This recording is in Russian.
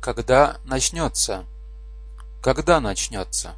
Когда начнется? Когда начнется?